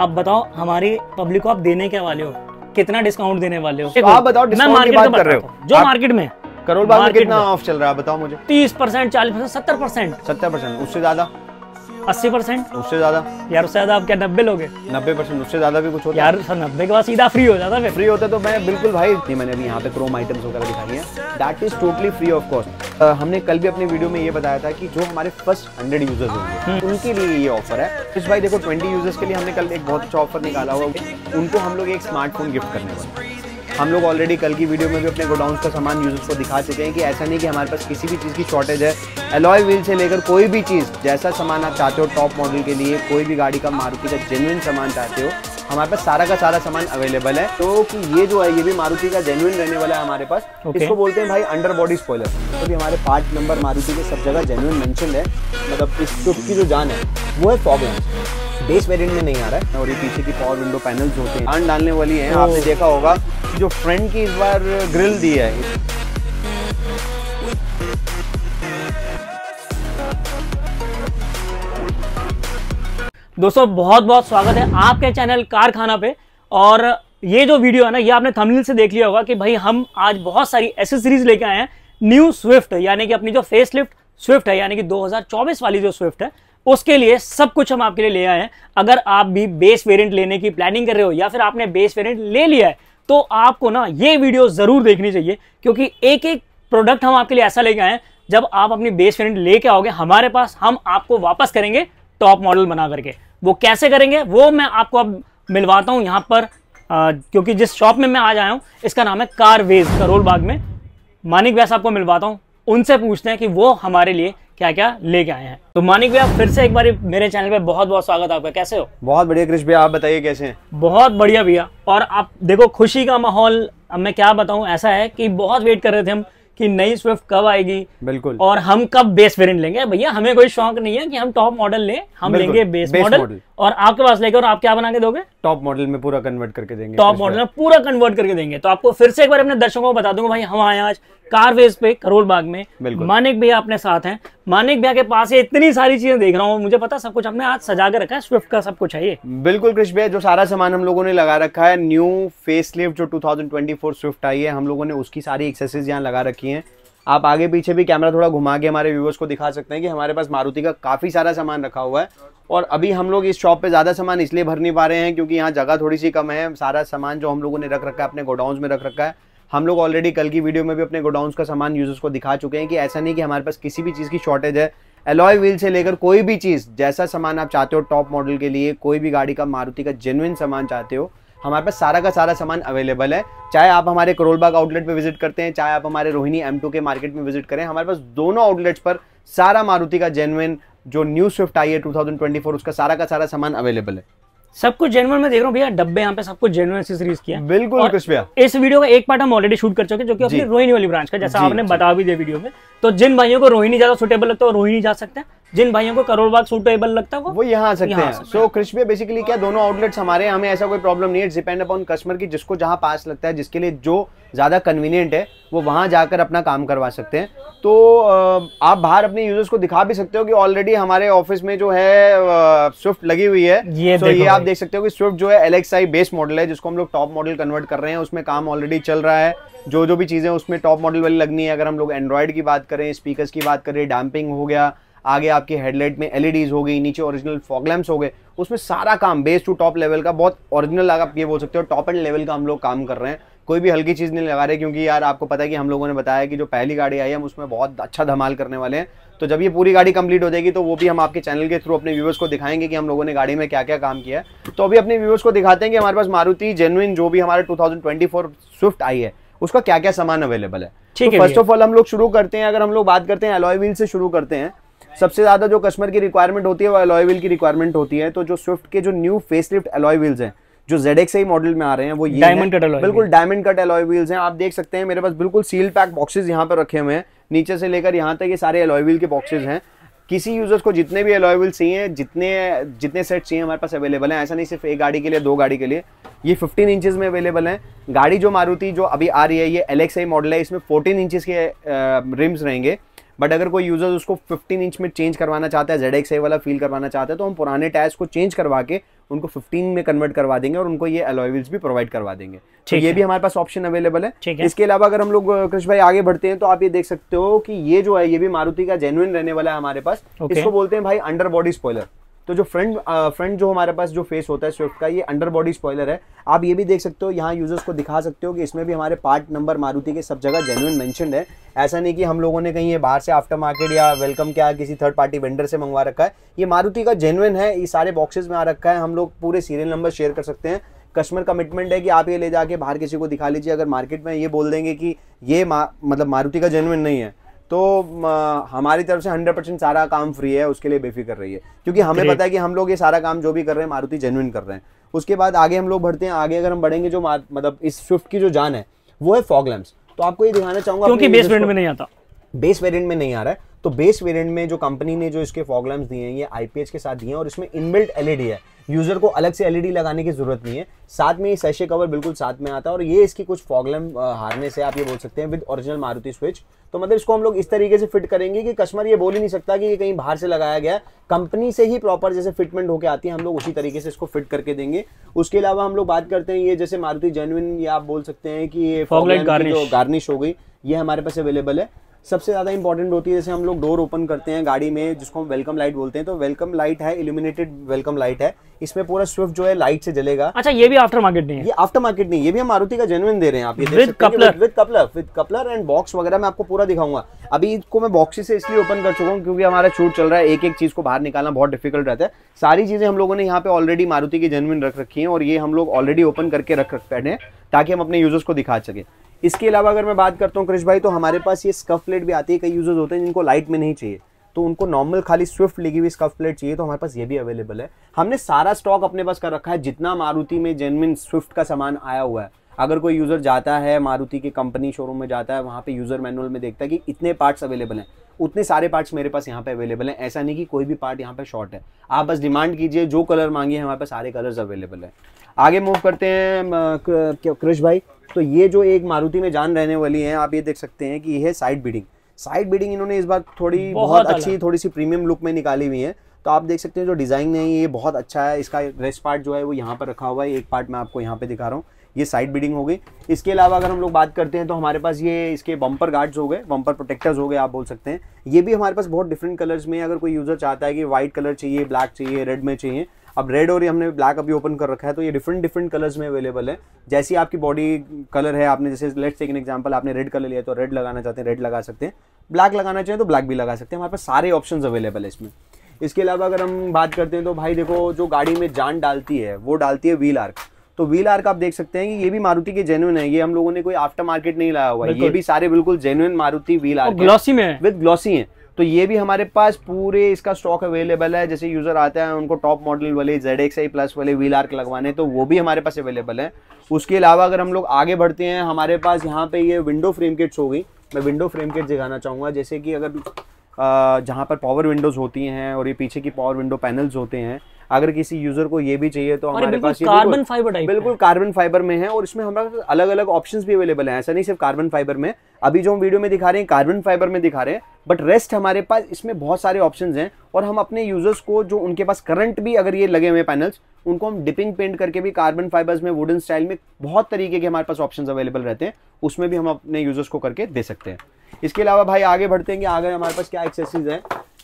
अब बताओ हमारी पब्लिक को आप देने क्या वाले हो? कितना डिस्काउंट देने वाले हो? आप बताओ मैं मार्केट बात में कर रहे हो। जो मार्केट में करोल बाग में कितना ऑफ़ चल रहा है बताओ मुझे। तीस परसेंट चालीस परसेंट सत्तर परसेंट। सत्तर परसेंट उससे ज़्यादा। अस्सी परसेंट? उससे ज़्यादा। यार उससे ज़्यादा आप क्या नब्बे लोगे? नब्बे परसेंट उससे ज़्यादा भी कुछ होता यार सर नब्बे के बाद सीधा फ्री हो जाता फिर। फ्री होता तो मैं बिल्कुल भाई नहीं मैंने अभी यहाँ पे क्रोम आइटम्स वगैरह दिखाई हैं। That is totally free of cost हमने कल भी अपने वीडियो में ये बताया था कि जो हमारे फ़र्स्ट हंड्रेड यूज़र्स होंगे उनके लिए ये ऑफ़र है। इस भाई देखो ट्वेंटी यूज़र्स के लिए हमने कल एक बहुत अच्छा ऑफ़र निकाला हुआ। उनको हम लोग एक स्मार्टफ़ोन गिफ्ट करने वाले हैं। हम लोग ऑलरेडी कल की वीडियो में भी अपने गोडाउन का सामान यूज़र्स को दिखा चुके हैं कि ऐसा नहीं कि हमारे पास किसी भी चीज़ की शॉर्टेज है। एलॉय व्हील से लेकर कोई भी चीज़ जैसा सामान आप चाहते हो टॉप मॉडल के लिए कोई भी गाड़ी का मारुति का जेन्युइन सामान चाहते हो हमारे पास सारा का सारा सामान अवेलेबल है। तो कि ये जो है ये भी मारुति का जेन्युइन रहने वाला है हमारे पास। Okay. इसको बोलते हैं भाई अंडर बॉडी स्पॉइलर तो भी हमारे पार्ट नंबर मारुति के सब जगह जेन्युइन मेंशन है। मतलब इस स्विफ्ट की जो जान है वो है फॉग लैंप बेस वेरिएंट में नहीं आ रहा है। और ये पीछे की पावर विंडो पैनल्स होते हैं। जान डालने वाली है. आपने देखा होगा कि जो फ्रंट की इस बार ग्रिल दी है। दोस्तों बहुत बहुत स्वागत है आपके चैनल कारखाना पे। और ये जो वीडियो है ना ये आपने थंबनेल से देख लिया होगा कि भाई हम आज बहुत सारी एसेसरीज लेके आए हैं। न्यू स्विफ्ट यानी कि अपनी जो फेस लिफ्ट स्विफ्ट है यानी कि 2024 वाली जो स्विफ्ट है उसके लिए सब कुछ हम आपके लिए ले आए हैं। अगर आप भी बेस वेरिएंट लेने की प्लानिंग कर रहे हो या फिर आपने बेस वेरिएंट ले लिया है तो आपको ना ये वीडियो ज़रूर देखनी चाहिए क्योंकि एक एक प्रोडक्ट हम आपके लिए ऐसा लेके आए हैं जब आप अपनी बेस वेरिएंट लेके आओगे हमारे पास हम आपको वापस करेंगे टॉप मॉडल बना करके। वो कैसे करेंगे वो मैं आपको अब मिलवाता हूँ यहाँ पर अ, क्योंकि जिस शॉप में मैं आज आया हूँ इसका नाम है कारवेज करोल बाग में। मानिक व्यास आपको मिलवाता हूँ। उनसे पूछते हैं कि वो हमारे लिए क्या क्या लेके आए हैं। तो मानिक भैया फिर से एक बार मेरे चैनल पे बहुत बहुत स्वागत है आपका। कैसे हो? बहुत बढ़िया कृष भैया आप बताइए कैसे हैं? बहुत बढ़िया भैया। और आप देखो खुशी का माहौल अब मैं क्या बताऊँ ऐसा है कि बहुत वेट कर रहे थे हम कि नई स्विफ्ट कब आएगी। बिल्कुल। और हम कब बेस वेरिएंट लेंगे। भैया हमें कोई शौक नहीं है कि हम टॉप मॉडल लें हम लेंगे बेस मॉडल। और आपके पास लेकर और आप क्या बना के दोगे? टॉप मॉडल में पूरा कन्वर्ट करके देंगे टॉप मॉडल में पूरा कन्वर्ट करके देंगे। तो आपको फिर से एक बार अपने दर्शकों को बता दूँगा भाई हम आए हैं आज कारवेज पे करोल बाग में। मानिक भैया अपने साथ हैं। मानिक भैया के पास ये इतनी सारी चीज़ें देख रहा हूँ मुझे पता सब कुछ हमने आज सजा के रखा है स्विफ्ट का सब कुछ है ये। बिल्कुल कृष भैया जो सारा सामान हम लोगों ने लगा रखा है न्यू फेस जो 2024 स्विफ्ट आई है हम लोगों ने उसकी सारी एक्सेसरीज यहाँ लगा रखी हैं। आप आगे पीछे भी कैमरा थोड़ा घुमा के हमारे व्यूवर्स को दिखा सकते हैं कि हमारे पास मारुति का काफ़ी सारा सामान रखा हुआ है। और अभी हम लोग इस शॉप पे ज़्यादा सामान इसलिए भर नहीं पा रहे हैं क्योंकि यहाँ जगह थोड़ी सी कम है। सारा सामान जो हम लोगों ने रख रखा है, अपने गोडाउन में रख रखा है। हम लोग ऑलरेडी कल की वीडियो में भी अपने गोडाउन का सामान यूज़र्स को दिखा चुके हैं कि ऐसा नहीं कि हमारे पास किसी भी चीज़ की शॉर्टेज है। एलॉय व्हील से लेकर कोई भी चीज़, जैसा सामान आप चाहते हो टॉप मॉडल के लिए, कोई भी गाड़ी का, मारुति का जेन्युइन सामान चाहते हो हमारे पास सारा का सारा सामान अवेलेबल है। चाहे आप हमारे करोलबाग आउटलेट पे विज़िट करते हैं चाहे आप हमारे रोहिणी एम के मार्केट में विज़िट करें हमारे पास दोनों आउटलेट्स पर सारा मारुति का जेन्युइन जो न्यू स्विफ्ट आई है 2024 उसका सारा का सारा सामान अवेलेबल है। सब कुछ जेनुअन में देख रहा हूँ भैया डब्बे यहाँ पे सब कुछ जेनुअन एक्सेसरीज किया बिल्कुल कृष भैया इस वीडियो का एक पार्ट हम ऑलरेडी शूट कर चुके जो कि अपनी रोहिणी वाली ब्रांच का जैसा आपने। बता भी दिया वीडियो में। तो जिन भाइयों को रोहिणी ज़्यादा सुटेबल लगता है रोहिणी जा सकते हैं। जिन भाइयों को करोड़ बाग सुटेबल लगता है वो वो यहाँ आ सकते यहाँ हैं। सो कृष भैया बेसिकली क्या दोनों आउटलेट्स हमारे हैं, हमें ऐसा कोई प्रॉब्लम नहीं है? डिपेंड अपॉन कस्टमर की जिसको जहाँ पास लगता है जिसके लिए जो ज़्यादा कन्वीनियंट है वो वहाँ जाकर अपना काम करवा सकते हैं। तो आप बाहर अपने यूज़र्स को दिखा भी सकते हो कि ऑलरेडी हमारे ऑफ़िस में जो है स्विफ्ट लगी हुई है। ये तो ये आप देख सकते हो कि स्विफ्ट जो है एल बेस मॉडल है जिसको हम लोग टॉप मॉडल कन्वर्ट कर रहे हैं। उसमें काम ऑलरेडी चल रहा है। जो जो भी चीज़ें उसमें टॉप मॉडल वाली लगनी है। अगर हम लोग एंड्रॉइड की बात करें स्पीकर्स की बात करें डैम्पिंग हो गया आगे आपके हेडलाइट में एलईडीज हो गई नीचे ओरिजिनल फॉग लैम्प्स हो गए उसमें सारा काम बेस टू टॉप लेवल का बहुत ओरिजिनल आप ये बोल सकते हो टॉप एंड लेवल का हम लोग काम कर रहे हैं। कोई भी हल्की चीज़ नहीं लगा रहे क्योंकि यार आपको पता है कि हम लोगों ने बताया कि जो पहली गाड़ी आई है हम उसमें बहुत अच्छा धमाल करने वाले हैं। तो जब ये पूरी गाड़ी कंप्लीट हो जाएगी तो वो भी हम आपके चैनल के थ्रू अपने व्यूवर्स को दिखाएँगे कि हम लोगों ने गाड़ी में क्या क्या काम किया है। तो अभी अपने व्यूवर्स को दिखाते हैं कि हमारे पास मारुति जेनुइन जो भी हमारे 2024 स्विफ्ट आई है उसका क्या क्या सामान अवेलेबल है। ठीक है फ़र्स्ट ऑफ़ ऑल हम लोग शुरू करते हैं अगर हम लोग बात करते हैं अलॉय व्हील से शुरू करते हैं सबसे ज़्यादा जो कस्टमर की रिक्वायरमेंट होती है वो अलॉय व्हील की रिक्वायरमेंट होती है। तो जो स्विफ्ट के जो न्यू फेसलिफ्ट अलॉय व्हील्स हैं जो जेड एक्स मॉडल में आ रहे हैं वो ये Diamond हैं। cut alloy बिल्कुल डायमंड कट अलॉय व्हील्स हैं। आप देख सकते हैं मेरे पास बिल्कुल सील पैक बॉक्सेस यहाँ पर रखे हुए हैं। नीचे से लेकर यहाँ तक ये सारे अलॉय व्हील के बॉक्सेस हैं। किसी यूज़र्स को जितने भी अलॉय व्हील चाहिए जितने जितने सेट चाहिए हमारे पास अवेलेबल हैं। ऐसा नहीं सिर्फ़ एक गाड़ी के लिए दो गाड़ी के लिए। ये 15 इंचेस में अवेलेबल है। गाड़ी जो मारुति जो अभी आ रही है ये एल मॉडल है। इसमें 14 इंचेस के रिम्स रहेंगे। बट अगर कोई यूज़र उसको 15 इंच में चेंज करवाना चाहता है जेड एक्स वाला फील करवाना चाहता है तो हम पुराने टायर्स को चेंज करवा के उनको 15 में कन्वर्ट करवा देंगे और उनको ये अलॉयल्स भी प्रोवाइड करवा देंगे। तो ये भी हमारे पास ऑप्शन अवेलेबल है। है। इसके अलावा अगर हम लोग कृष्ण भाई आगे बढ़ते हैं तो आप ये देख सकते हो कि ये जो है ये भी मारुति का जेनुअन रहने वाला है हमारे पास। इसको बोलते हैं भाई अंडर बॉडी स्पॉइलर तो जो फ्रंट फ्रंट जो हमारे पास जो फेस होता है स्विफ्ट का ये अंडर बॉडी स्पॉइलर है। आप ये भी देख सकते हो यहाँ यूज़र्स को दिखा सकते हो कि इसमें भी हमारे पार्ट नंबर मारुति के सब जगह जेन्युइन मेंशनड है। ऐसा नहीं कि हम लोगों ने कहीं ये बाहर से आफ्टर मार्केट या वेलकम क्या किसी थर्ड पार्टी वेंडर से मंगवा रखा है। ये मारुति का जेन्युइन है ये सारे बॉक्सेस में आ रखा है। हम लोग पूरे सीरियल नंबर शेयर कर सकते हैं। कस्टमर कमिटमेंट है कि आप ये ले जाके बाहर किसी को दिखा लीजिए। अगर मार्केट में ये बोल देंगे कि ये मा, मतलब मारुति का जेन्युइन नहीं है तो हमारी तरफ़ से 100 परसेंट सारा काम फ्री है उसके लिए बेफिक्र रही है क्योंकि हमें पता है कि हम लोग ये सारा काम जो भी कर रहे हैं मारुति जेन्युइन कर रहे हैं। उसके बाद आगे हम लोग बढ़ते हैं आगे अगर हम बढ़ेंगे जो मतलब इस स्विफ्ट की जो जान है वो है फॉग लैम्प्स तो आपको ये दिखाना चाहूँगा क्योंकि बेस वेरिएंट में नहीं आता। बेस वेरिएंट में नहीं आ रहा है। तो बेस वेरिएंट में जो कंपनी ने जो इसके फॉग लैम्प्स दिए हैं ये आईपीएच के साथ दिए हैं और इसमें इनबिल्ट एलईडी है। यूज़र को अलग से एलईडी लगाने की ज़रूरत नहीं है। साथ में ये सैशे कवर बिल्कुल साथ में आता है और ये इसकी कुछ लैम्प हारने से आप ये बोल सकते हैं विद ओरिजिनल मारुति स्विच तो मतलब इसको हम लोग इस तरीके से फिट करेंगे कि कस्टमर ये बोल ही नहीं सकता कि ये कहीं बाहर से लगाया गया है। कंपनी से ही प्रॉपर जैसे फिटमेंट होके आती है हम लोग उसी तरीके से इसको फिट करके देंगे। उसके अलावा हम लोग बात करते हैं ये जैसे मारुति जेन्युइन ये आप बोल सकते हैं कि ये garnish। गार्निश हो गई ये हमारे पास अवेलेबल है। सबसे ज़्यादा इंपॉर्टेंट होती है जैसे हम लोग डोर ओपन करते हैं गाड़ी में जिसको हम वेलकम लाइट बोलते हैं तो वेलकम लाइट है इल्यूमिनेटेड वेलकम लाइट है। इसमें पूरा स्विफ्ट जो है लाइट से जलेगा। अच्छा ये भी आफ्टर मार्केट नहीं है? ये आफ्टर मार्केट नहीं ये भी हम मारुति का जेन्युइन दे रहे हैं आप ये देख With सकते हैं कि coupler। With coupler with coupler and box वगैरह मैं आपको पूरा दिखाऊँगा। अभी इसको मैं बॉक्सी से इसलिए ओपन कर चुका हूँ क्योंकि हमारा शूट चल रहा है एक एक चीज़ को बाहर निकालना बहुत डिफ़िकल्ट रहता है। सारी चीज़ें हम लोगों ने यहाँ पे ऑलरेडी मारुति की जेन्युइन रख रखी है और ये हम लोग ऑलरेडी ओपन करके रख रखते हैं ताकि हम अपने यूज़र्स को दिखा सके। इसके अलावा अगर मैं बात करता हूँ क्रिश भाई तो हमारे पास ये स्कफ प्लेट भी आती है, कई यूज़र्स होते हैं जिनको लाइट में नहीं चाहिए। तो उनको नॉर्मल खाली स्विफ्ट लगी हुई स्कफ प्लेट चाहिए तो हमारे पास ये भी अवेलेबल है। हमने सारा स्टॉक अपने पास कर रखा है, जितना मारुति में जेनविन स्विफ्ट का सामान आया हुआ है। अगर कोई यूज़र जाता है, मारुति के कंपनी शोरूम में जाता है, वहाँ पे यूज़र मैनुअल में देखता है कि इतने पार्ट्स अवेलेबल हैं। उतने सारे पार्ट्स मेरे पास यहाँ पे अवेलेबल हैं। ऐसा नहीं कि कोई भी पार्ट यहाँ पे शॉर्ट है। आप बस डिमांड कीजिए, जो कलर मांगिए, हमारे पास सारे कलर्स अवेलेबल है। आगे मूव करते हैं कृष भाई। तो ये जो एक मारुति में जान रहने वाली है आप ये देख सकते हैं कि ये है साइड बीडिंग साइड बीडिंग इन्होंने इस बार थोड़ी बहुत बहुत अच्छी थोड़ी सी प्रीमियम लुक में निकाली हुई है। तो आप देख सकते हैं जो डिज़ाइन है ये बहुत अच्छा है। इसका रेस्ट पार्ट जो है वो यहाँ पर रखा हुआ है। एक पार्ट मैं आपको यहाँ पे दिखा रहा हूँ। ये साइड बीडिंग हो गई। इसके अलावा अगर हम लोग बात करते हैं तो हमारे पास ये इसके बम्पर गार्ड्स हो गए। बम्पर प्रोटेक्टर्स हो गए आप बोल सकते हैं। ये भी हमारे पास बहुत डिफरेंट कलर्स में है। अगर कोई यूज़र चाहता है कि व्हाइट कलर चाहिए ब्लैक चाहिए रेड में चाहिए अब रेड और ये हमने ब्लैक अभी ओपन कर रखा है तो ये डिफरेंट डिफरेंट कलर्स में अवेलेबल है। जैसी आपकी बॉडी कलर है आपने जैसे लेट्स टेक एन एग्जांपल आपने रेड कलर लिया तो रेड लगाना चाहते हैं रेड लगा सकते हैं। ब्लैक लगाना चाहें तो ब्लैक भी लगा सकते हैं हमारे पास सारे ऑप्शन अवेलेबल है इसमें। इसके अलावा अगर हम बात करते हैं तो भाई देखो जो गाड़ी में जान डालती है वो डालती है व्हील आर्क तो व्हील आर्क आप देख सकते हैं कि ये भी मारुति के जेन्युइन है ये हम लोगों ने कोई आफ्टर मार्केट नहीं लाया हुआ है। ये भी सारे बिल्कुल genuine Maruti wheel arch glossy में विद ग्लॉसी है। तो ये भी हमारे पास पूरे इसका स्टॉक अवेलेबल है। जैसे यूज़र आता है उनको टॉप मॉडल वाले जेड एक्स आई प्लस वाले व्हील आर्क लगवाने तो वो भी हमारे पास अवेलेबल है। उसके अलावा अगर हम लोग आगे बढ़ते हैं हमारे पास यहाँ पे ये विंडो फ्रेम किट्स हो गई। मैं विंडो फ्रेम किट दिखाना चाहूँगा। जैसे कि अगर जहाँ पर पावर विंडोज़ होती हैं और ये पीछे की पावर विंडो पैनल्स होते हैं अगर किसी यूज़र को ये भी चाहिए तो हमारे पास ये कार्बन फाइबर टाइप बिल्कुल कार्बन फाइबर में है और इसमें हमारे अलग अलग ऑप्शंस भी अवेलेबल हैं। ऐसा नहीं सिर्फ़ कार्बन फाइबर में। अभी जो हम वीडियो में दिखा रहे हैं कार्बन फाइबर में दिखा रहे हैं बट रेस्ट हमारे पास, इसमें बहुत सारे ऑप्शंस हैं और हम अपने यूज़र्स को जो उनके पास करंट भी अगर ये लगे हुए पैनल्स उनको हम डिपिंग पेंट करके भी कार्बन फाइबर्स में वुडन स्टाइल में बहुत तरीके के हमारे पास ऑप्शन अवेलेबल रहते हैं, उसमें भी हम अपने यूज़र्स को करके दे सकते हैं। इसके अलावा भाई आगे बढ़ते हैं कि आगे हमारे पास क्या एक्सेसरीज है।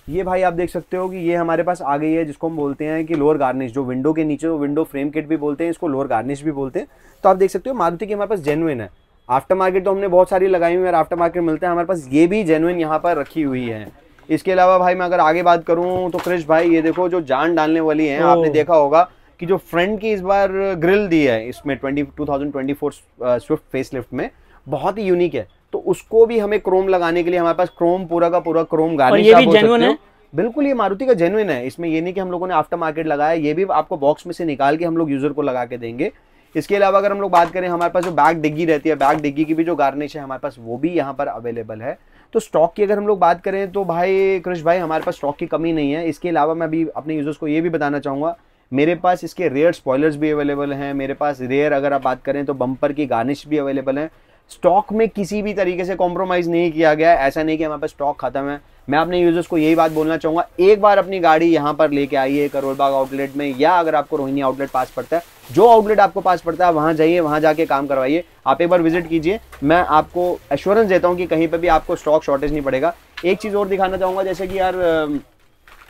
ये भाई आप देख सकते हो कि ये हमारे पास आ गई है, जिसको हम बोलते हैं कि लोअर गार्निश जो विंडो के नीचे विंडो फ्रेम किट भी बोलते हैं, इसको लोअर गार्निश भी बोलते हैं। तो आप देख सकते हो, मारुति की हमारे पास जेनुइन है। आफ्टर मार्केट तो हमने बहुत सारी लगाई हुई है आफ्टर मार्केट मिलते हैं। हमारे पास ये भी जेनुइन यहाँ पर रखी हुई है। इसके अलावा भाई मैं अगर आगे बात करूँ तो क्रिश भाई ये देखो जो जान डालने वाली है आपने देखा होगा कि जो फ्रंट की इस बार ग्रिल दी है इसमें twenty two thousand twenty four Swift face lift में बहुत ही यूनिक है। तो उसको भी हमें क्रोम लगाने के लिए हमारे पास क्रोम पूरा का पूरा क्रोम गार्निश ये आप भी हो। है? बिल्कुल ये मारुति का जेन्युइन है। इसमें ये नहीं कि हम लोगों ने आफ्टर मार्केट लगाया ये भी आपको बॉक्स में से निकाल के हम लोग यूज़र को लगा के देंगे। इसके अलावा अगर हम लोग बात करें, हमारे पास जो बैक डिग्गी रहती है बैक डिग्गी की भी जो गार्निश है हमारे पास, वो भी यहाँ पर अवेलेबल है। तो स्टॉक की अगर हम लोग बात करें तो भाई कृष भाई, हमारे पास स्टॉक की कमी नहीं है। इसके अलावा मैं अभी अपने यूज़र्स को ये भी बताना चाहूँगा, मेरे पास इसके रेयर स्पॉयलर्स भी अवेलेबल हैं, मेरे पास रेयर अगर आप बात करें तो बम्पर की गार्निश भी अवेलेबल है। स्टॉक में किसी भी तरीके से कॉम्प्रोमाइज नहीं किया गया ऐसा नहीं कि हमारे पास स्टॉक खत्म है। मैं अपने यूज़र्स को यही बात बोलना चाहूँगा, एक बार अपनी गाड़ी यहाँ पर लेके आइए करोलबाग आउटलेट में, या अगर आपको रोहिणी आउटलेट पास पड़ता है, जो आउटलेट आपको पास पड़ता है वहाँ जाइए, वहाँ जाके काम करवाइए। आप एक बार विज़िट कीजिए। मैं आपको एश्योरेंस देता हूँ कि कहीं पर भी आपको स्टॉक शॉर्टेज नहीं पड़ेगा। एक चीज़ और दिखाना चाहूँगा, जैसे कि यार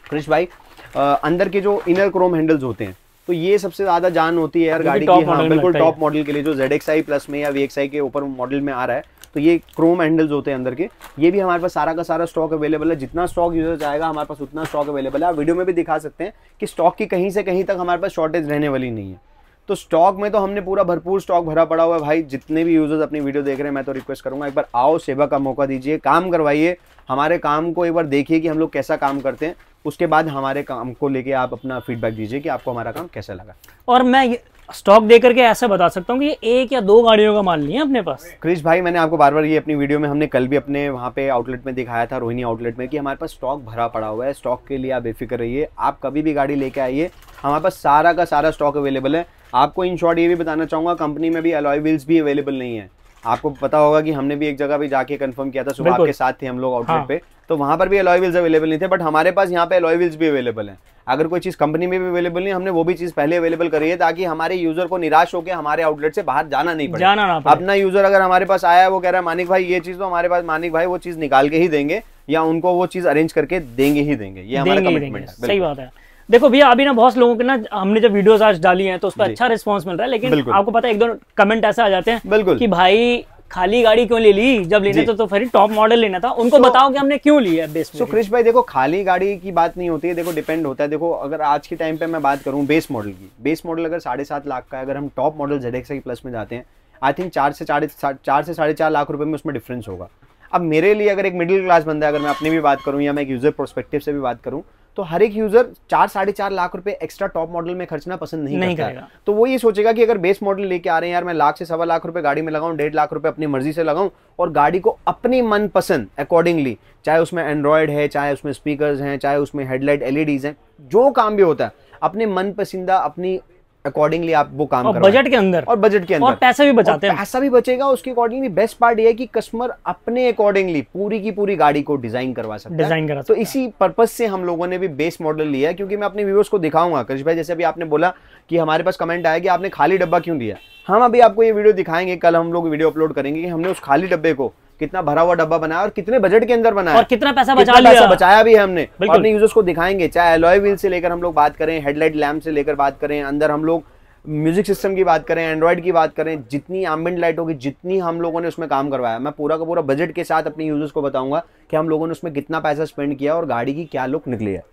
क्रिश भाई अंदर के जो इनर क्रोम हैंडल्स होते हैं तो ये सबसे ज़्यादा जान होती है यार गाड़ी की। हाँ बिल्कुल टॉप मॉडल के लिए जो जेड एक्स प्लस में या वी एक्स आई के ऊपर मॉडल में आ रहा है तो ये क्रोम हैंडल्स होते हैं अंदर के। ये भी हमारे पास सारा का सारा स्टॉक अवेलेबल है। जितना स्टॉक यूज़र जाएगा हमारे पास उतना स्टॉक अवेलेबल है। आप वीडियो में भी दिखा सकते हैं कि स्टॉक की कहीं से कहीं तक हमारे पास शॉर्टेज रहने वाली नहीं है। तो स्टॉक में तो हमने पूरा भरपूर स्टॉक भरा पड़ा हुआ है। भाई जितने भी यूज़र्स अपनी वीडियो देख रहे हैं मैं तो रिक्वेस्ट करूँगा एक बार आओ सेवा का मौका दीजिए काम करवाइए। हमारे काम को एक बार देखिए कि हम लोग कैसा काम करते हैं। उसके बाद हमारे काम को लेके आप अपना फीडबैक दीजिए कि आपको हमारा काम कैसा लगा। और मैं स्टॉक दे करके ऐसा बता सकता हूँ कि ये एक या दो गाड़ियों का माल नहीं है अपने पास। क्रिश भाई मैंने आपको बार बार ये अपनी वीडियो में हमने कल भी अपने वहाँ पे आउटलेट में दिखाया था रोहिणी आउटलेट में कि हमारे पास स्टॉक भरा पड़ा हुआ है। स्टॉक के लिए आप बेफिक्र रहिए। आप कभी भी गाड़ी लेके आइए हमारे पास सारा का सारा स्टॉक अवेलेबल है। आपको इन शॉर्ट ये भी बताना चाहूँगा कंपनी में भी अलॉय व्हील्स भी अवेलेबल नहीं है। आपको पता होगा कि हमने भी एक जगह भी जाके कंफर्म किया था सुबह आपके साथ थे हम लोग आउटलेट हाँ। पे। तो वहाँ पर भी अलॉय व्हील्स अवेलेबल नहीं थे बट हमारे पास यहाँ पे अलॉय व्हील्स भी अवेलेबल है। अगर कोई चीज़ कंपनी में भी अवेलेबल नहीं हमने वो भी चीज़ पहले अवेलेबल करी है ताकि हमारे यूज़र को निराश होकर हमारे आउटलेट से बाहर जाना नहीं पड़े। जाना ना अपना यूज़र अगर हमारे पास आया है वो कह रहा है मानिक भाई ये चीज़ तो हमारे पास मानिक भाई वो चीज़ निकाल के ही देंगे या उनको वो चीज़ अरेंज करके देंगे ही देंगे। ये हमारा कमिटमेंट है सही बात है। देखो भैया अभी ना बहुत लोगों के ना हमने जब वीडियोस आज डाली हैं तो उस पर अच्छा रिस्पांस मिल रहा है लेकिन आपको पता है एक दो कमेंट ऐसे आ जाते हैं बिल्कुल। कि भाई खाली गाड़ी क्यों ले ली? जब लेने तो, तो फिर टॉप मॉडल लेना था। उनको so, बताओ कि हमने क्यों लिया बेस तो क्रिश भाई देखो खाली गाड़ी की बात नहीं होती है देखो डिपेंड होता है। देखो अगर आज के टाइम पे मैं बात करूँ बेस मॉडल की बेस मॉडल अगर साढ़े सात लाख का अगर हम top model Z X plus में जाते हैं आई थिंक चार से साढ़े चार से साढ़े चार लाख रुपए में उसमें डिफरेंस होगा। अब मेरे लिए अगर एक मिडिल क्लास बंदा है अगर मैं अपनी भी बात करूँ या मैं एक यूज़र प्रोस्पेक्टिव से भी बात करूँ तो हर एक यूज़र चार साढ़े चार लाख रुपए एक्स्ट्रा टॉप मॉडल में खर्चना पसंद नहीं, नहीं करता तो वो ये सोचेगा कि अगर बेस मॉडल लेके आ रहे हैं यार मैं लाख से सवा लाख रुपए गाड़ी में लगाऊँ डेढ़ लाख रुपए अपनी मर्ज़ी से लगाऊँ और गाड़ी को अपनी मन पसंद अकॉर्डिंगली चाहे उसमें एंड्रॉयड है चाहे उसमें स्पीकर हैं चाहे उसमें हेडलाइट एलईडीज हैं जो काम भी होता है अपने मन पसंदा अपनी अकॉर्डिंगली आप वो काम और बजट के अंदर। और बजट के अंदर। और पैसा भी बचाते हैं। पैसा भी बचेगा उसके अकॉर्डिंगली बेस्ट पार्ट ये है कि कस्टमर अपने अकॉर्डिंगली पूरी की पूरी गाड़ी को डिज़ाइन करवा सकता डिज़ाइन करा तो इसी पर्पज से हम लोगों ने भी बेस मॉडल लिया है क्योंकि मैं अपने व्यूअर्स को दिखाऊँगा। कृष भाई जैसे अभी आपने बोला कि हमारे पास कमेंट आया कि आपने खाली डब्बा क्यों दिया? हम अभी आपको ये वीडियो दिखाएँगे कल हम लोग वीडियो अपलोड करेंगे कि हमने उस खाली डब्बे को कितना भरा हुआ डब्बा बनाया और कितने बजट के अंदर बनाया। और कितना पैसा बचा लिया। पैसा बचाया भी है हमने। अपने यूज़र्स को दिखाएँगे चाहे एलॉय व्हील से लेकर हम लोग बात करें हेडलाइट लैम्प से लेकर बात करें अंदर हम लोग म्यूज़िक सिस्टम की बात करें एंड्रॉयड की बात करें जितनी एम्बेंट लाइट होगी जितनी हम लोगों ने उसमें काम करवाया। मैं पूरा का पूरा बजट के साथ अपने यूज़र्स को बताऊँगा कि हम लोगों ने उसमें कितना पैसा स्पेंड किया और गाड़ी की क्या लुक निकली है।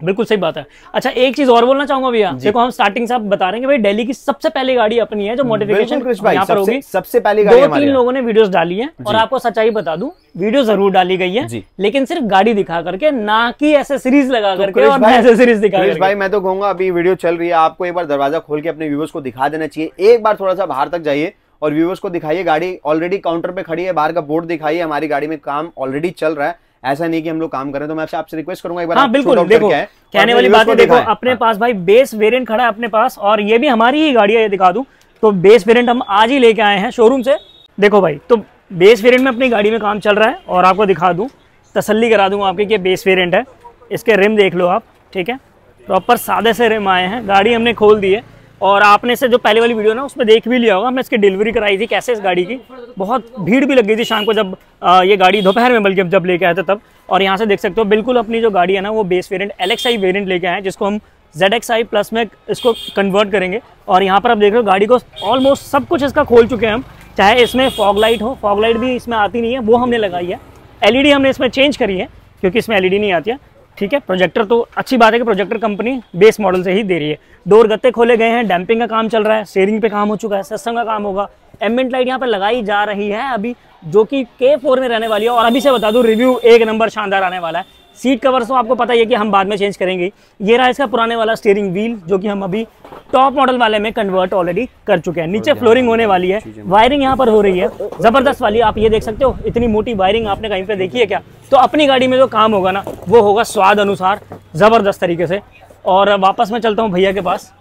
बिल्कुल सही बात है। अच्छा एक चीज़ और बोलना चाहूँगा भैया। देखो हम स्टार्टिंग से आप बता रहे हैं भाई दिल्ली की सबसे पहली गाड़ी अपनी है जो मॉडिफिकेशन यहाँ पर होगी। सबसे पहली गाड़ी दो तीन लोगों ने वीडियोस डाली है और आपको सच्चाई बता दूँ वीडियो ज़रूर डाली गई है लेकिन सिर्फ़ गाड़ी दिखा करके ना की एसेसरीज लगा तो करके और एसेसरीज दिखा करके भाई मैं तो कहूँगा अभी वीडियो चल रही है आपको एक बार दरवाज़ा खोल के अपने व्यूवर्स को दिखा देना चाहिए। एक बार थोड़ा सा बाहर तक जाइए और व्यूवर्स को दिखाइए गाड़ी ऑलरेडी काउंटर पे खड़ी है बाहर का बोर्ड दिखाइए हमारी गाड़ी में काम ऑलरेडी चल रहा है। ऐसा नहीं कि हम लोग काम करें तो मैं आपसे आपसे रिक्वेस्ट करूँगा एक बार हाँ, बिल्कुल देखो कहने वाली बात है देखो अपने पास भाई बेस वेरिएंट खड़ा है अपने पास और ये भी हमारी ही गाड़ी है ये दिखा दूँ। तो बेस वेरिएंट हम आज ही लेके आए हैं शोरूम से। देखो भाई तो बेस वेरिएंट में अपनी गाड़ी में काम चल रहा है और आपको दिखा दूँ तसली करा दूँ आपके कि बेस वेरियंट है। इसके रिम देख लो आप ठीक है? प्रॉपर सादे से रिम आए हैं गाड़ी हमने खोल दी है। और आपने से जो पहले वाली वीडियो ना, उसमें देख भी लिया होगा, हमने इसकी डिलीवरी कराई थी कैसे इस गाड़ी की। बहुत भीड़ भी लग गई थी शाम को जब ये गाड़ी दोपहर में बल्कि जब लेके आए थे तब। और यहाँ से देख सकते हो, बिल्कुल अपनी जो गाड़ी है ना, वो base variant L X I variant लेके आए जिसको हम जेड एक्स आई प्लस में इसको कन्वर्ट करेंगे। और यहाँ पर आप देख रहे हो, गाड़ी को ऑलमोस्ट सब कुछ इसका खोल चुके हैं हम, चाहे इसमें फॉग लाइट हो फॉग लाइट भी इसमें आती नहीं है, वो हमने लगाई है। एलईडी हमने इसमें चेंज करी है, क्योंकि इसमें एलईडी नहीं आती है। ठीक है? प्रोजेक्टर तो अच्छी बात है कि प्रोजेक्टर कंपनी बेस मॉडल से ही दे रही है। डोर गत्ते खोले गए हैं डैम्पिंग का काम चल रहा है शेयरिंग पे काम हो चुका है सत्संग का काम होगा। एम्बेंट लाइट यहाँ पर लगाई जा रही है अभी जो कि के फोर में रहने वाली है। और अभी से बता दूँ रिव्यू एक नंबर शानदार आने वाला है। सीट कवर तो आपको पता ही है कि हम बाद में चेंज करेंगे। ये रहा इसका पुराने वाला स्टेयरिंग व्हील जो कि हम अभी टॉप मॉडल वाले में कन्वर्ट ऑलरेडी कर चुके हैं। नीचे फ्लोरिंग होने वाली है। वायरिंग यहाँ पर हो रही है। ज़बरदस्त वाली आप ये देख सकते हो इतनी मोटी वायरिंग आपने कहीं पे देखी है क्या? तो अपनी गाड़ी में जो काम होगा ना वो होगा स्वाद अनुसार ज़बरदस्त तरीके से। और वापस मैं चलता हूँ भैया के पास।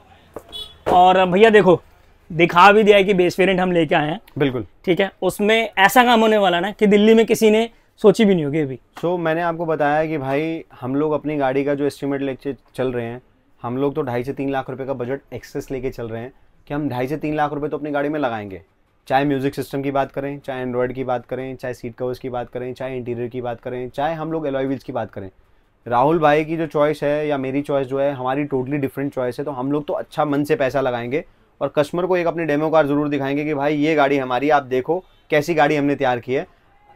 और भैया देखो दिखा भी दिया है कि बेस वेरिएंट हम लेके आए हैं। बिल्कुल। ठीक है? उसमें ऐसा काम होने वाला ना कि दिल्ली में किसी ने सोची भी नहीं होगी अभी। सो so, मैंने आपको बताया कि भाई हम लोग अपनी गाड़ी का जो एस्टिमेट लेके चल रहे हैं हम लोग तो ढाई से तीन लाख रुपए का बजट एक्सेस लेके चल रहे हैं कि हम ढाई से तीन लाख रुपए तो अपनी गाड़ी में लगाएँगे। चाहे म्यूज़िक सिस्टम की बात करें चाहे एंड्रॉयड की बात करें चाहे सीट कवर्स की बात करें चाहे इंटीरियर की बात करें चाहे हम लोग एलॉय व्हील्स की बात करें। राहुल भाई की जो चॉइस है या मेरी चॉइस जो है हमारी टोटली डिफरेंट चॉइस है तो हम लोग तो अच्छा मन से पैसा लगाएँगे और कस्टमर को एक अपनी डेमो कार ज़रूर दिखाएँगे कि भाई ये गाड़ी हमारी आप देखो कैसी गाड़ी हमने तैयार की है।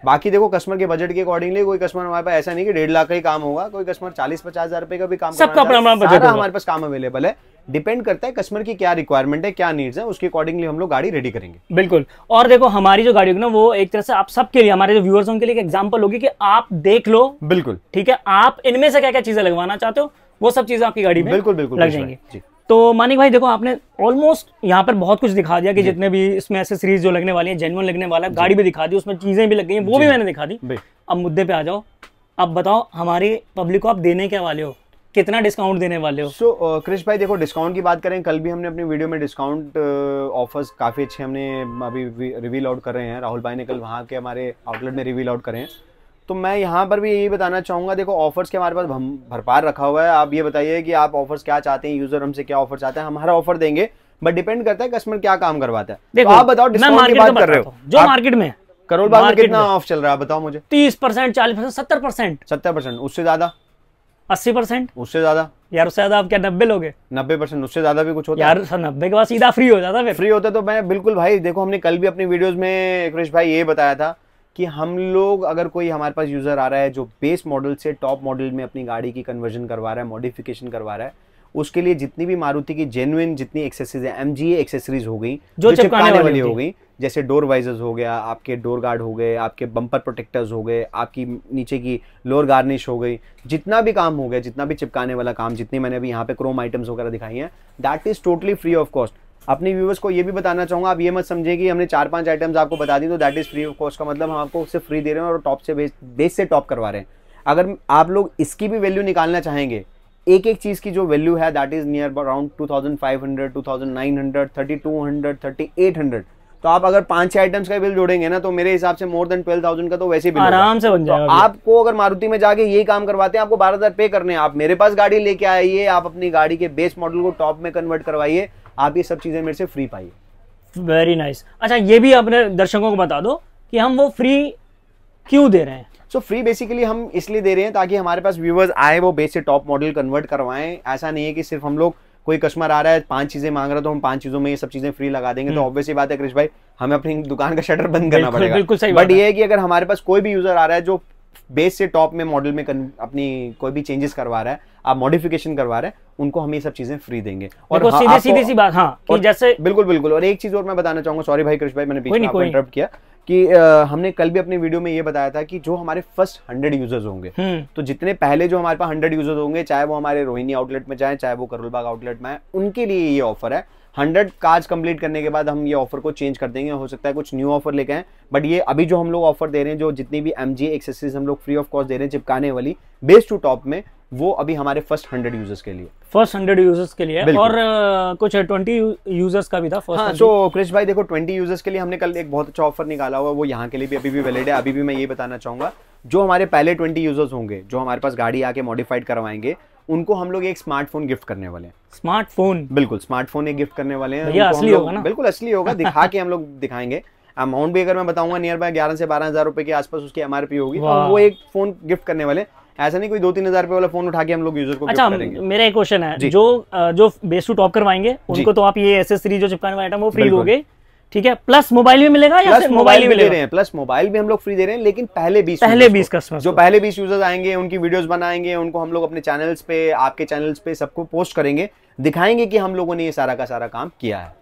बाकी देखो कस्टमर के बजट के अकॉर्डिंगली कोई कस्टमर हमारे पास ऐसा नहीं कि डेढ़ लाख का ही काम होगा कोई कस्टमर चालीस पचास हज़ार रुपए का भी काम सबका अपना होगा। हमारे पास काम अवेलेबल है। डिपेंड करता है कस्टमर की क्या रिक्वायरमेंट है क्या नीड्स है उसके अकॉर्डिंगली हम लोग गाड़ी रेडी करेंगे। बिल्कुल। और देखो हमारी जो गाड़ी होगी ना वो एक तरह से आप सबके लिए हमारे जो व्यूअर्स उनके लिए एक एग्जांपल होगी कि आप देख लो। बिल्कुल। ठीक है? आप इनमें से क्या क्या चीज़ें लगवाना चाहते हो वो सब चीज़ें आपकी गाड़ी में बिल्कुल बिल्कुल लग जाएँगी। तो मानिक भाई देखो आपने ऑलमोस्ट यहाँ पर बहुत कुछ दिखा दिया कि जितने भी इसमें एसेसरीज जो लगने वाली है जेनुअन लगने वाला है गाड़ी भी दिखा दी उसमें चीज़ें भी लग गई हैं वो भी मैंने दिखा दी। अब मुद्दे पे आ जाओ। अब बताओ हमारी पब्लिक को आप देने क्या वाले हो। कितना डिस्काउंट देने वाले हो? सो so, क्रिश uh, भाई देखो डिस्काउंट की बात करें कल भी हमने अपनी वीडियो में डिस्काउंट ऑफर्स uh, काफ़ी अच्छे हमने अभी रिवील आउट कर रहे हैं। राहुल भाई ने कल वहाँ के हमारे आउटलेट में रिवील आउट करे हैं। तो मैं यहाँ पर भी यही बताना चाहूँगा देखो ऑफर्स के हमारे पास भरपार रखा हुआ है। आप ये बताइए कि आप ऑफर्स क्या चाहते हैं यूज़र हमसे क्या ऑफ़र चाहते हैं? हम हर ऑफ़र देंगे बट डिपेंड करता है कस्टमर क्या काम करवाता है। तो देखो आप बताओ डिस्काउंट की बात कर रहे हो। जो मार्केट में करोड़ बाग में कितना ऑफ़ चल रहा है बताओ मुझे। तीस परसेंट चालीस परसेंट सत्तर परसेंट। सत्तर परसेंट उससे ज़्यादा? अस्सी परसेंट? उससे ज़्यादा। यार उससे ज़्यादा आप क्या नब्बे लोगे? नब्बे परसेंट उससे ज़्यादा भी कुछ होता यार सर नब्बे के बाद सीधा फ्री हो जाता फिर। फ्री होता तो मैं बिल्कुल भाई देखो हमने कल भी अपनी वीडियोस में कृष भाई ये बताया था कि हम लोग अगर कोई हमारे पास यूज़र आ रहा है जो बेस मॉडल से टॉप मॉडल में अपनी गाड़ी की कन्वर्जन करवा रहा है मॉडिफिकेशन करवा रहा है उसके लिए जितनी भी मारुति की जेन्युइन जितनी एक्सेसरीज है एम एक्सेसरीज हो गई जो चिपकाने वाली वाली हो। गई जैसे डोर वाइजर्स हो गया, आपके डोर गार्ड हो गए, आपके बम्पर प्रोटेक्टर्स हो गए, आपकी नीचे की लोअर गार्निश हो गई, जितना भी काम हो गया, जितना भी चिपकाने वाला काम, जितनी मैंने अभी यहाँ पे क्रोम आइटम्स वगैरह दिखाई हैं that is totally free of cost अपने व्यूवर्स को ये भी बताना चाहूँगा, आप ये मत समझे कि हमने चार पाँच आइटम्स आपको बता दी तो that is free of cost का मतलब हम आपको उससे फ्री दे रहे हैं और टॉप से बेस से टॉप करवा रहे हैं। अगर आप लोग इसकी भी वैल्यू निकालना चाहेंगे एक एक चीज़ की जो वैल्यू है दैट इज़ नियर अराउंड 2500 2900 3200 3800 तो आप अगर पाँच छह आइटम्स का बिल जोड़ेंगे ना तो मेरे हिसाब से मोर देन 12000 का तो वैसे बिल आराम से बन जाएगा। तो आपको अगर मारुति में जाके यही काम करवाते हैं आपको बारह हज़ार पे करने हैं। आप मेरे पास गाड़ी लेके आइए आप अपनी गाड़ी के बेस मॉडल को टॉप में कन्वर्ट करवाइए आप ये सब चीज़ें मेरे से फ्री पाइए। वेरी नाइस अच्छा ये भी अपने दर्शकों को बता दो कि हम वो फ्री क्यों दे रहे हैं? सो फ्री बेसिकली हम इसलिए दे रहे हैं ताकि हमारे पास व्यूवर्स आए वो बेस से टॉप मॉडल कन्वर्ट करवाएँ। ऐसा नहीं है कि सिर्फ़ हम लोग कोई कस्टमर आ रहा है पाँच चीज़ें मांग रहा है तो हम पाँच चीज़ों में ये सब चीज़ें फ्री लगा देंगे। तो ऑब्वियस बात है कृष भाई हमें अपनी दुकान का शटर बंद करना पड़ेगा। बिल्कुल सही बट ये है कि अगर हमारे पास कोई भी यूज़र आ रहा है जो बेस से टॉप में मॉडल में अपनी कोई भी चेंजेस करवा रहा है आप मॉडिफिकेशन करवा रहे हैं उनको हम ये सब चीज़ें फ्री देंगे। देखो हाँ, सीधी सीधी सी बात हाँ कि और जैसे बिल्कुल बिल्कुल। और एक चीज़ और मैं बताना चाहूँगा सॉरी भाई कृष्ण भाई मैंने बीच में इंटरप्ट किया। कि अ, हमने कल भी अपने वीडियो में ये बताया था कि जो हमारे फ़र्स्ट हंड्रेड यूज़र्स होंगे हम्म। तो जितने पहले जो हमारे पास हंड्रेड यूज़र्स होंगे चाहे वो हमारे रोहिणी आउटलेट में जाए चाहे वो करोलबाग आउटलेट में आए उनके लिए ये ऑफ़र है। हंड्रेड कार्ड कंप्लीट करने के बाद हम ये ऑफ़र को चेंज कर देंगे। हो सकता है कुछ न्यू ऑफ़र लेके आए बट ये अभी जो हम लोग ऑफ़र दे रहे हैं जो जितनी भी एम जी एक्सेसरीज हम लोग फ्री ऑफ़ कॉस्ट दे रहे हैं चिपकाने वाली बेस टू टॉप में वो अभी हमारे फ़र्स्ट हंड्रेड यूज़र्स के लिए। फ़र्स्ट हंड्रेड यूज़र्स के लिए। और अ, कुछ ट्वेंटी यूज़र्स का भी था हाँ फ़र्स्ट सो क्रिश भाई देखो 20 यूज़र्स के लिए हमने कल एक बहुत अच्छा ऑफ़र निकाला हुआ वो यहाँ के लिए भी अभी भी वैलिड है। अभी भी मैं ये बताना चाहूँगा जो हमारे पहले 20 यूज़र्स होंगे जो हमारे पास गाड़ी आके मॉडिफाइड करवाएँगे उनको हम लोग एक स्मार्टफ़ोन गिफ्ट करने वाले हैं। स्मार्टफ़ोन बिल्कुल स्मार्टफ़ोन एक गिफ्ट करने वाले हैं। असली होगा ना? बिल्कुल असली होगा दिखा के हम लोग दिखाएँगे। अमाउंट भी अगर मैं बताऊँगा नियर बाय ग्यारह से बारह हज़ार रुपए के आसपास उसकी एमआरपी होगी तो वो एक फ़ोन गिफ्ट करने वाले हैं। ऐसा नहीं कोई दो तीन हज़ार रुपए वाला फ़ोन उठा के हम लोग यूज़र को अच्छा मेरा एक क्वेश्चन है। जो। जो बेस टू टॉप करवाएँगे उनको तो आप ये एसेसरी जो चिपकाने वाला आइटम वो फ्री दोगे। ठीक है? प्लस मोबाइल भी मिलेगा या प्लस सिर्फ़ मोबाइल भी ही दे रहे हैं। प्लस मोबाइल भी हम लोग फ्री दे रहे हैं लेकिन पहले बीस पहले users 20 को। customers जो पहले बीस यूज़र्स आएँगे उनकी वीडियोस बनाएँगे उनको हम लोग अपने चैनल्स पे आपके चैनल्स पे सबको पोस्ट करेंगे दिखाएँगे कि हम लोगों ने ये सारा का सारा काम किया है।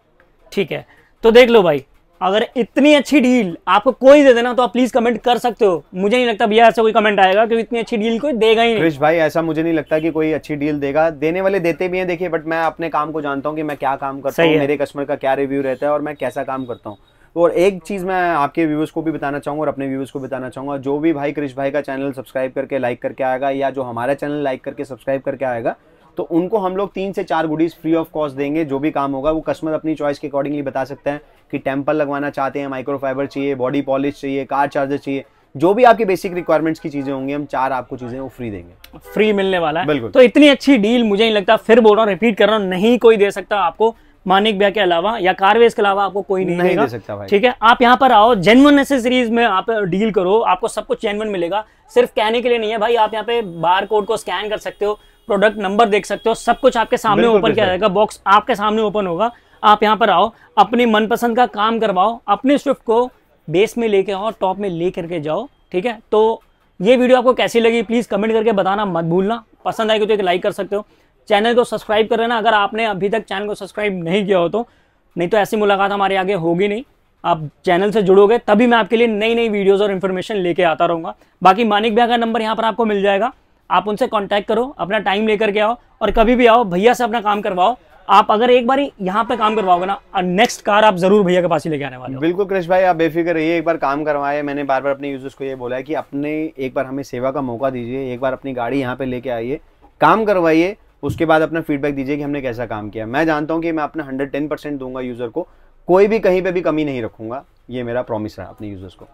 ठीक है। तो देख लो भाई अगर इतनी अच्छी डील आपको कोई दे देना तो आप प्लीज़ कमेंट कर सकते हो। मुझे नहीं लगता भैया ऐसा कोई कमेंट आएगा कि इतनी अच्छी डील कोई देगा ही नहीं। क्रिश भाई ऐसा मुझे नहीं लगता कि कोई अच्छी डील देगा। देने वाले देते भी हैं देखिए बट मैं अपने काम को जानता हूँ कि मैं क्या काम करता हूँ मेरे कस्टमर का क्या रिव्यू रहता है और मैं कैसा काम करता हूँ। और एक चीज़ मैं आपके व्यूवर्स को भी बताना चाहूँगा और अपने व्यूवर्स को बताना चाहूँगा जो भी भाई क्रिश भाई का चैनल सब्सक्राइब करके लाइक करके आएगा या जो हमारा चैनल लाइक करके सब्सक्राइब करके आएगा तो उनको हम लोग तीन से चार गुडीज फ्री ऑफ़ कॉस्ट देंगे जो भी काम होगा वो कस्टमर अपनी चॉइस के अकॉर्डिंगली बता सकते हैं कि टेंपल लगवाना चाहते हैं माइक्रोफाइबर चाहिए बॉडी पॉलिश चाहिए कार चार्जर चाहिए जो भी आपकी बेसिक रिक्वायरमेंट्स की चीज़ें होंगी हम चार आपको चीज़ें वो फ्री देंगे फ्री मिलने वाला है बिल्कुल। तो इतनी अच्छी डील मुझे नहीं लगता फिर बोल रहा हूँ रिपीट कर रहा हूँ नहीं कोई दे सकता आपको मानिक भैया के अलावा या कारवेज के अलावा आपको कोई नहीं, नहीं दे सकता भाई। ठीक है आप यहाँ पर आओ जेनवन एसेसरीज में आप डील करो आपको सब कुछ जेनवन मिलेगा सिर्फ़ कहने के लिए नहीं है भाई आप यहाँ पे बार कोड को स्कैन कर सकते हो प्रोडक्ट नंबर देख सकते हो सब कुछ आपके सामने ओपन किया जाएगा बॉक्स आपके सामने ओपन होगा। आप यहाँ पर आओ अपनी मनपसंद का काम करवाओ अपने स्विफ्ट को बेस में लेके आओ टॉप में ले करके जाओ ठीक है? तो ये वीडियो आपको कैसी लगी प्लीज़ कमेंट करके बताना मत भूलना। पसंद आएगी तो एक लाइक कर सकते हो। चैनल को सब्सक्राइब कर लेना अगर आपने अभी तक चैनल को सब्सक्राइब नहीं किया हो तो। नहीं तो ऐसी मुलाकात हमारे आगे होगी नहीं। आप चैनल से जुड़ोगे तभी मैं आपके लिए नई नई वीडियोस और इन्फॉर्मेशन लेके आता रहूँगा। बाकी मानिक भैया का नंबर यहाँ पर आपको मिल जाएगा। आप उनसे कॉन्टैक्ट करो, अपना टाइम लेकर के आओ और कभी भी आओ, भैया से अपना काम करवाओ। आप अगर एक बार यहाँ पे काम करवाओगे ना नेक्स्ट कार आप ज़रूर भैया के पास ही लेके आने वाले हो। बिल्कुल कृष भाई, आप बेफिक्र रहिए, एक बार काम करवाए। मैंने बार बार अपने यूज़र्स को ये बोला है कि अपने, एक बार हमें सेवा का मौका दीजिए, एक बार अपनी गाड़ी यहाँ पे लेके आइए, काम करवाइए, उसके बाद अपना फीडबैक दीजिए कि हमने कैसा काम किया। मैं जानता हूँ कि मैं अपना हंड्रेड टेन परसेंट दूँगा यूज़र को, कोई भी कहीं पे भी कमी नहीं रखूँगा, ये मेरा प्रॉमिस रहा अपने यूज़र्स को।